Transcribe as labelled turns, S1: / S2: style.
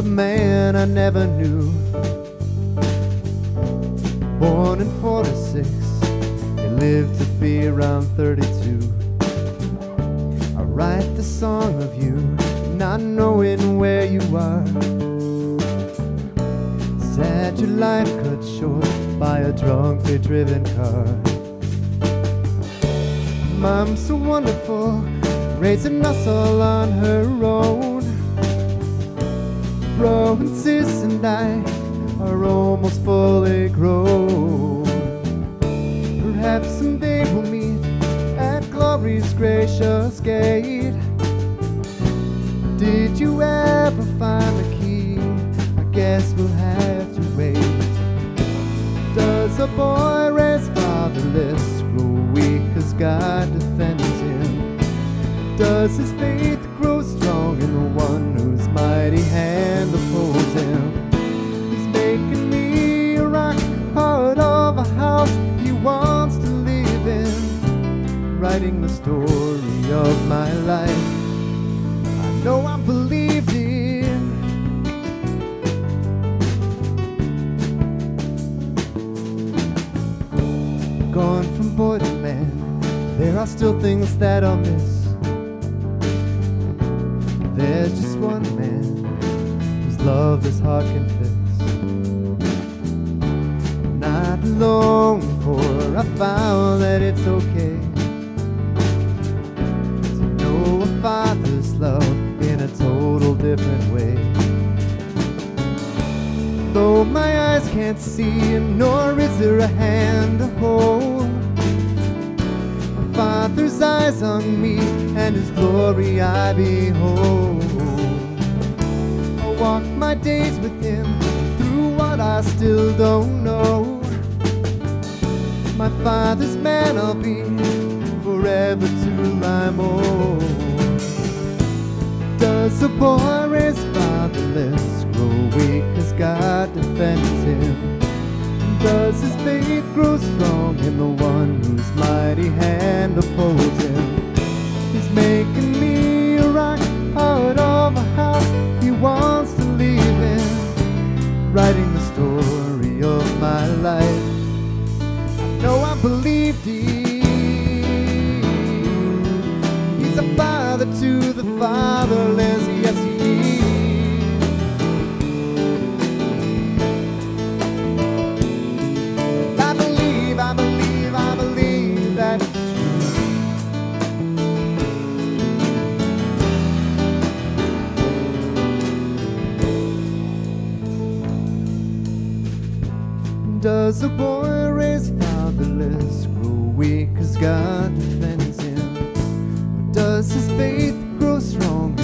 S1: a man I never knew. Born in 46, he lived to be around 32. I write the song of you, not knowing where you are. Sad your life cut short by a drunkly driven car. Mom's so wonderful, raising us all on her own. Bro and and I are almost fully grown. Perhaps someday we'll meet at glory's gracious gate. Did you ever find the key? I guess we'll have to wait. Does a boy raised fatherless grow weak as God defends him? Does his faith grow strong in the one whose mighty hand upholds him? He's making me a rock, part of a house he wants to live in. Writing the story of my life. I know I'm believed in. Gone from boy to man, there are still things that I'll miss. There's just one man whose love this heart can fix. Not long for I found that it's okay to know a father's love in a total different way. Though my eyes can't see him, nor is there a hand to hold. My Father's eyes on me, and His glory I behold. Walk my days with Him through what I still don't know. My Father's man I'll be forever till I'm old. Does a boy Writing the story of my life. I know I believed him. He's a father to the fatherless, does a boy raised fatherless grow weak as God defends him? Or does his faith grow strong?